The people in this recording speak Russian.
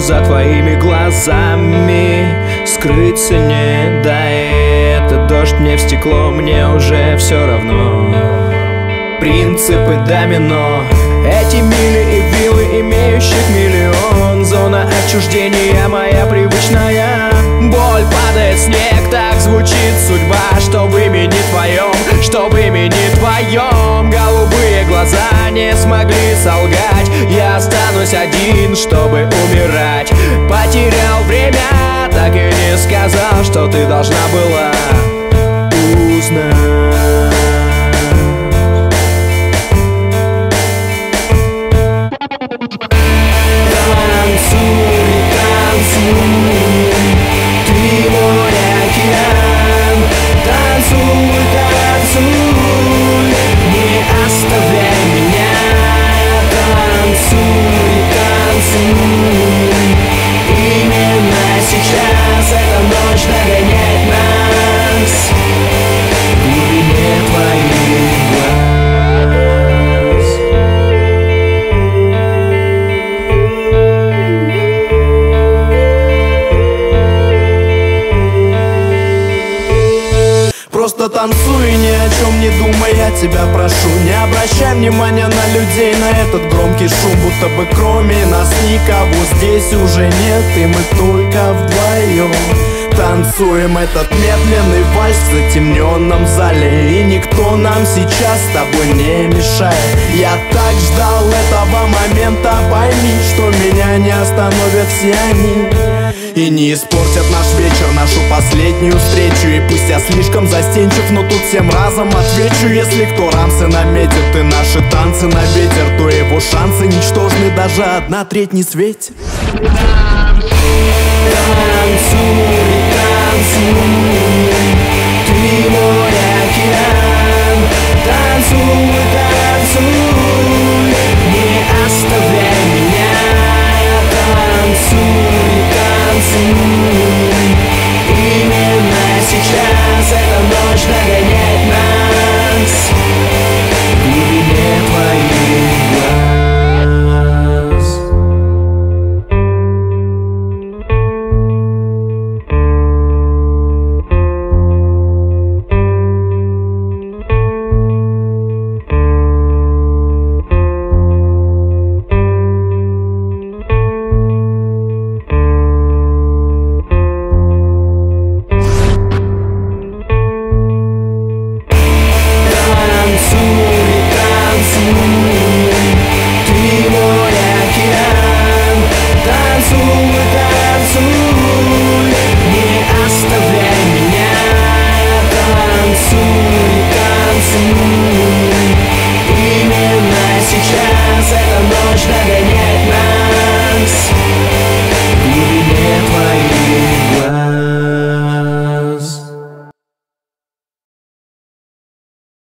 за твоими глазами. Скрыться не дай Это дождь мне в стекло, мне уже все равно. Принципы домино. Эти мили и виллы, имеющих миллион. Зона отчуждения моя привычная. Боль падает снег, так звучит судьба. Что в имени твоем, что в имени твоем Голубые глаза не смогли солгать. Я останусь один, чтобы умирать сказал Что ты должна была Просто танцуй, ни о чем не думай, я тебя прошу. Не обращай внимания на людей, на этот громкий шум. Будто бы кроме нас никого здесь уже нет И мы только вдвоем Танцуем этот медленный вальс в затемненном зале. И никто нам сейчас с тобой не мешает. Я так ждал этого момента, пойми, что меня не остановят все они. И не испортят наш вечер, нашу последнюю встречу. И пусть я слишком застенчив, но тут всем разом отвечу. Если кто рамсы наметит и наши танцы на ветер То его шансы ничтожны, даже одна треть не светит. Танцуй, Do you know?